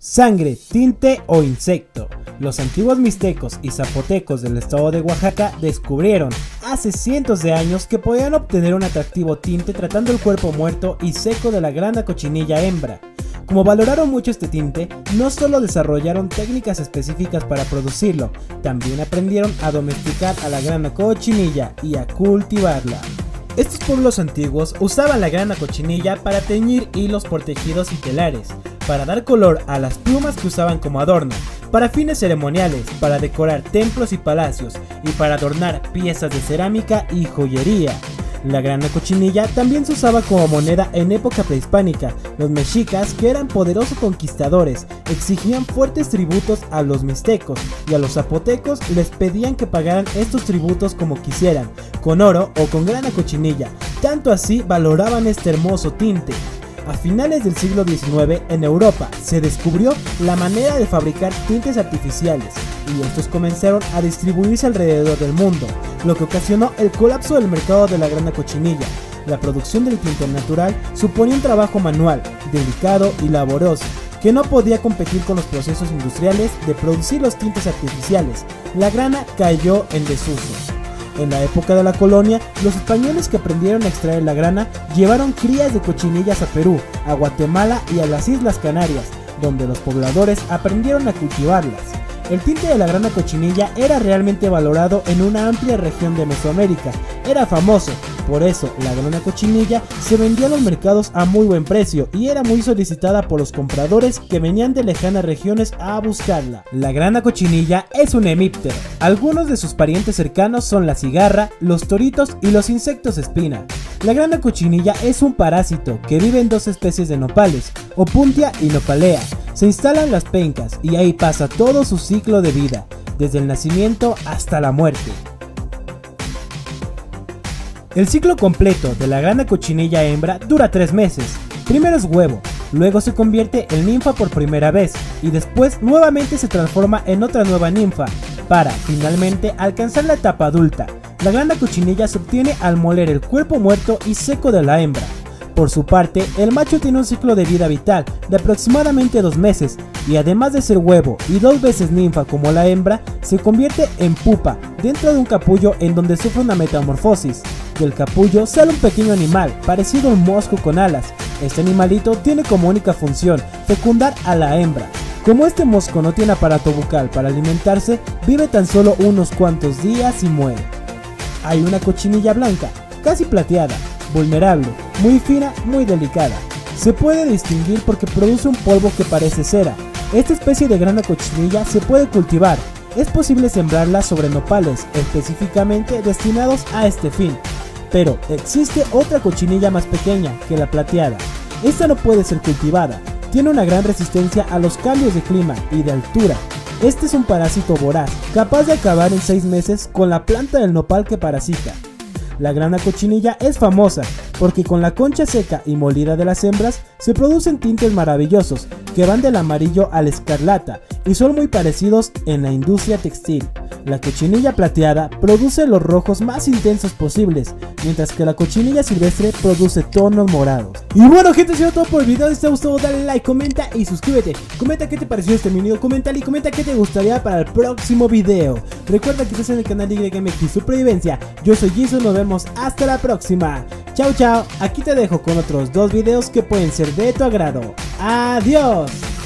Sangre, tinte o insecto. Los antiguos mixtecos y zapotecos del estado de Oaxaca descubrieron hace cientos de años que podían obtener un atractivo tinte tratando el cuerpo muerto y seco de la grana cochinilla hembra. Como valoraron mucho este tinte, no solo desarrollaron técnicas específicas para producirlo, también aprendieron a domesticar a la grana cochinilla y a cultivarla. Estos pueblos antiguos usaban la grana cochinilla para teñir hilos por tejidos y telares, para dar color a las plumas que usaban como adorno, para fines ceremoniales, para decorar templos y palacios y para adornar piezas de cerámica y joyería. La grana cochinilla también se usaba como moneda en época prehispánica. Los mexicas, que eran poderosos conquistadores, exigían fuertes tributos a los mixtecos y a los zapotecos les pedían que pagaran estos tributos como quisieran, con oro o con grana cochinilla. Tanto así valoraban este hermoso tinte. A finales del siglo XIX en Europa se descubrió la manera de fabricar tintes artificiales y estos comenzaron a distribuirse alrededor del mundo, lo que ocasionó el colapso del mercado de la grana cochinilla. La producción del tinte natural suponía un trabajo manual, delicado y laborioso, que no podía competir con los procesos industriales de producir los tintes artificiales. La grana cayó en desuso. En la época de la colonia, los españoles que aprendieron a extraer la grana llevaron crías de cochinillas a Perú, a Guatemala y a las Islas Canarias, donde los pobladores aprendieron a cultivarlas. El tinte de la grana cochinilla era realmente valorado en una amplia región de Mesoamérica, era famoso, por eso la grana cochinilla se vendía en los mercados a muy buen precio y era muy solicitada por los compradores que venían de lejanas regiones a buscarla. La grana cochinilla es un hemíptero, algunos de sus parientes cercanos son la cigarra, los toritos y los insectos espina. La grana cochinilla es un parásito que vive en dos especies de nopales, Opuntia y Nopalea, se instalan las pencas y ahí pasa todo su ciclo de vida, desde el nacimiento hasta la muerte. El ciclo completo de la grana cochinilla hembra dura 3 meses. Primero es huevo, luego se convierte en ninfa por primera vez y después nuevamente se transforma en otra nueva ninfa, para finalmente alcanzar la etapa adulta. La grana cochinilla se obtiene al moler el cuerpo muerto y seco de la hembra. Por su parte, el macho tiene un ciclo de vida vital de aproximadamente dos meses y además de ser huevo y dos veces ninfa como la hembra, se convierte en pupa dentro de un capullo en donde sufre una metamorfosis. Del capullo sale un pequeño animal parecido a un mosco con alas. Este animalito tiene como única función fecundar a la hembra. Como este mosco no tiene aparato bucal para alimentarse, vive tan solo unos cuantos días y muere. Hay una cochinilla blanca, casi plateada, vulnerable, muy fina, muy delicada. Se puede distinguir porque produce un polvo que parece cera. Esta especie de grana cochinilla se puede cultivar. Es posible sembrarla sobre nopales, específicamente destinados a este fin. Pero existe otra cochinilla más pequeña que la plateada. Esta no puede ser cultivada. Tiene una gran resistencia a los cambios de clima y de altura. Este es un parásito voraz, capaz de acabar en 6 meses con la planta del nopal que parasita. La grana cochinilla es famosa porque con la concha seca y molida de las hembras se producen tintes maravillosos que van del amarillo al escarlata y son muy parecidos en la industria textil. La cochinilla plateada produce los rojos más intensos posibles, mientras que la cochinilla silvestre produce tonos morados. Y bueno gente, eso sido todo por el video, si te ha gustado dale like, comenta y suscríbete. Comenta qué te pareció este video, comenta y comenta qué te gustaría para el próximo video. Recuerda que estás en el canal YMX Supervivencia, yo soy Jesus, nos vemos hasta la próxima. Chao chao, aquí te dejo con otros dos videos que pueden ser de tu agrado. Adiós.